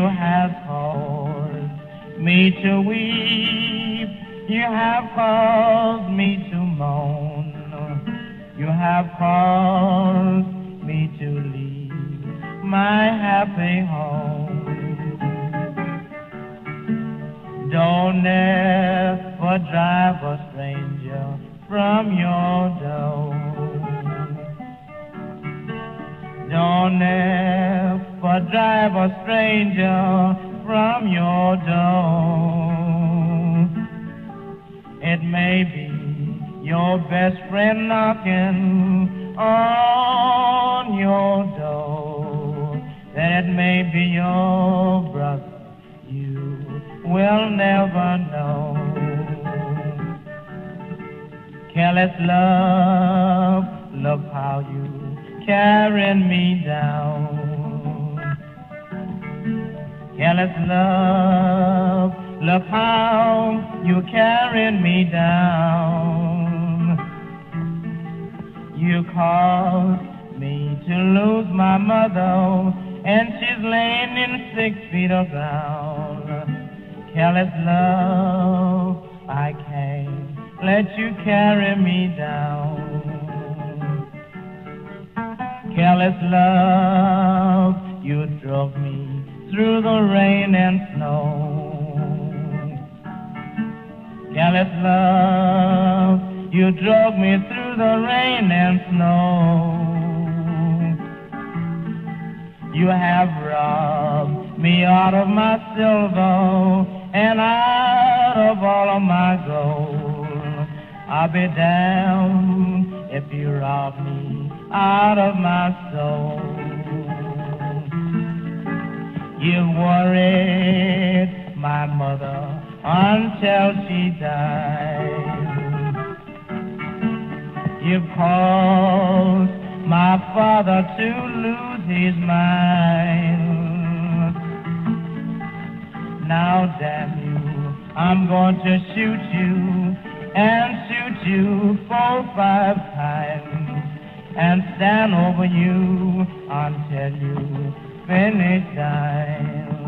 you have caused me to weep. You have caused me to moan. You have caused me to leave my happy home. Don't ever drive a stranger from your door. Ever drive a stranger from your door. It may be your best friend knocking on your door. That it may be your brother. You will never know. Careless love, look how you carrying me down. Careless love, look how you carrying me down. You caused me to lose my mother, and she's laying in six feet of ground. Careless love, I can't let you carry me down. Careless love, you drove me through the rain and snow. Careless love, you drove me through the rain and snow. You have robbed me out of my silver and out of all of my gold. I'll be damned if you rob me out of my soul. You worried my mother until she died. You caused my father to lose his mind. Now, damn you, I'm going to shoot you and shoot you four, five times and stand over you until you finish dying.